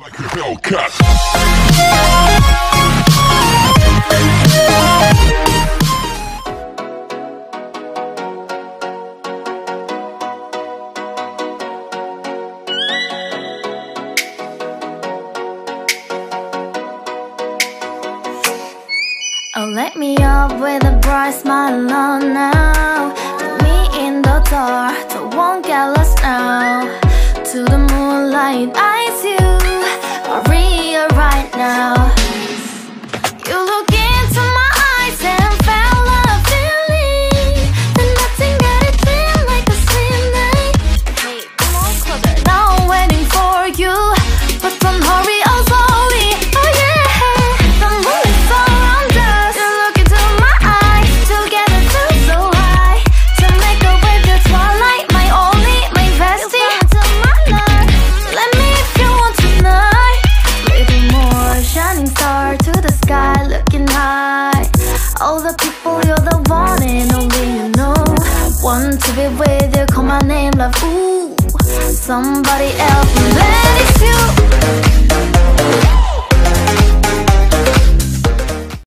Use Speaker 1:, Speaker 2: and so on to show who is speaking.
Speaker 1: Like a Hellcat.
Speaker 2: Oh, let me up with a bright smile oh, on now. Put me in the dark, won't get lost now. The people, you're the one and only you know. Want to be with you, call my name, love. Ooh, somebody else, let it